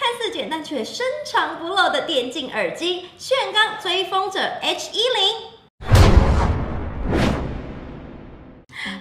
看似简单却深藏不露的电竞耳机——炫钢追风者 H 一零。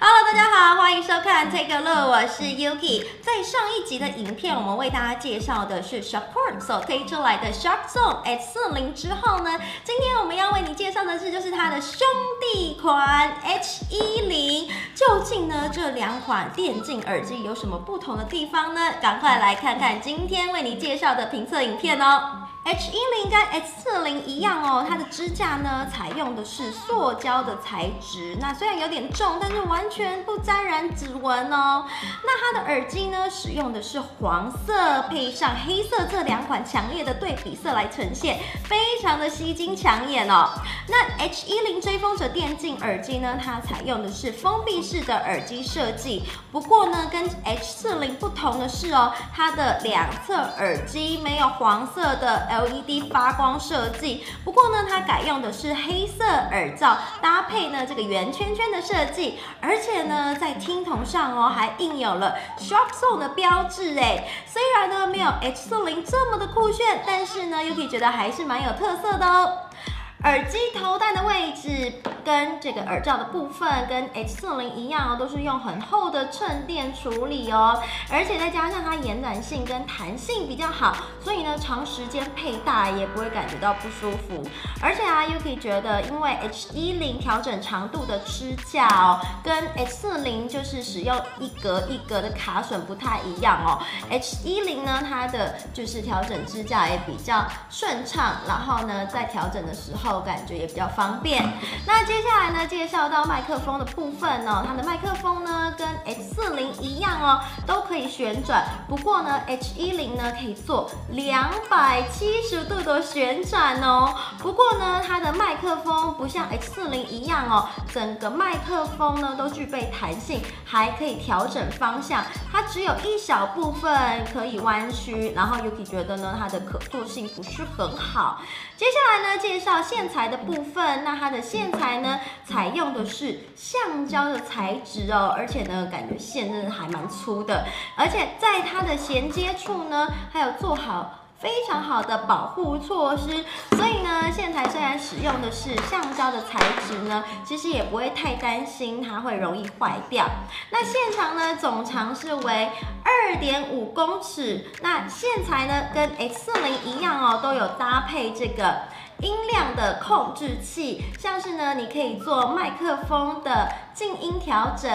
Hello，大家好，欢迎收看 Take a Look，我是 Yuki。在上一集的影片，我们为大家介绍的是 Sharport 所推出来的 Sharp Zone H 四零之后呢，今天我们要为你介绍的是，就是它的兄弟款 H 一零。究竟，这两款电竞耳机有什么不同的地方呢？赶快来看看今天为你介绍的评测影片哦。H 一零跟 H 四零一样哦，它的支架呢采用的是塑胶的材质，那虽然有点重，但是完全不沾染指纹哦。那它的耳机呢使用的是黄色配上黑色这两款强烈的对比色来呈现，非常的吸睛抢眼哦。那 H 一零追风者电竞耳机呢，它采用的是封闭式的耳机设计，不过呢跟 H 四零不同的是哦，它的两侧耳机没有黄色的。LED 发光设计，不过呢，它改用的是黑色耳罩，搭配呢这个圆圈圈的设计，而且呢在听筒上哦还印有了 Sharp s o n e 的标志哎，虽然呢没有 H 四零这么的酷炫，但是呢 UK 觉得还是蛮有特色的哦。耳机头戴的位置跟这个耳罩的部分跟 H 四零一样哦，都是用很厚的衬垫处理哦，而且再加上它延展性跟弹性比较好，所以呢长时间佩戴也不会感觉到不舒服。而且啊，Yuki 觉得，因为 H 一零调整长度的支架哦，跟 H 四零就是使用一格一格的卡榫不太一样哦。H 一零呢，它的就是调整支架也比较顺畅，然后呢在调整的时候。感觉也比较方便。那接接下来呢，介绍到麦克风的部分哦。它的麦克风呢，跟 H 四零哦，都可以旋转。不过呢，H 一零呢可以做两百七十度的旋转哦。不过呢，它的麦克风不像 H 四零一样哦，整个麦克风呢都具备弹性，还可以调整方向。它只有一小部分可以弯曲，然后 Yuki 觉得呢，它的可塑性不是很好。接下来呢，介绍线材的部分。那它的线材呢，采用的是橡胶的材质哦，而且呢，感觉线真的还蛮粗粗的，而且在它的衔接处呢，还有做好。非常好的保护措施，所以呢，线材虽然使用的是橡胶的材质呢，其实也不会太担心它会容易坏掉。那线长呢，总长是为二点五公尺。那线材呢，跟 X 四零一样哦，都有搭配这个音量的控制器，像是呢，你可以做麦克风的静音调整。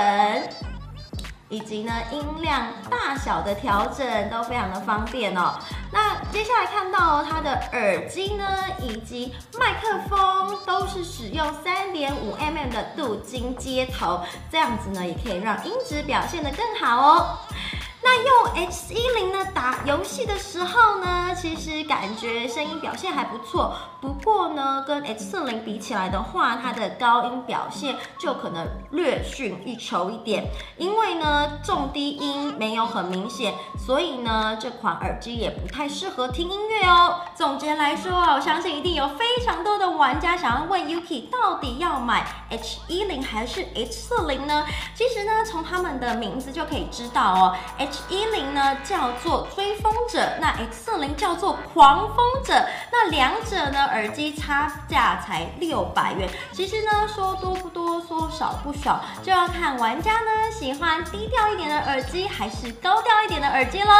以及呢，音量大小的调整都非常的方便哦。那接下来看到它的耳机呢，以及麦克风都是使用三点五 mm 的镀金接头，这样子呢，也可以让音质表现得更好哦。那用 H 一零呢打游戏的时候呢，其实感觉声音表现还不错。不过呢，跟 H 四零比起来的话，它的高音表现就可能略逊一筹一点。因为呢，重低音没有很明显，所以呢，这款耳机也不太适合听音乐哦。总结来说啊，我相信一定有非常多的玩家想要问 Yuki，到底要买 H 一零还是 H 四零呢？其实呢，从他们的名字就可以知道哦 H，H 一零呢叫做追风者，那 X 四零叫做狂风者，那两者呢耳机差价才六百元，其实呢说多不多，说少不少，就要看玩家呢喜欢低调一点的耳机还是高调一点的耳机喽。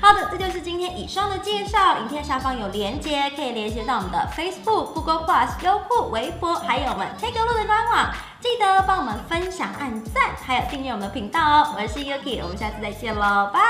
好的，这就是今天以上的介绍，影片下方有连接，可以连接到我们的 Facebook、Google Plus、优酷、微博，还有我们 Take a Look 的官网。记得帮我们分享按赞还有订阅我们的频道哦。我是 yuki 我们下次再见喽 bye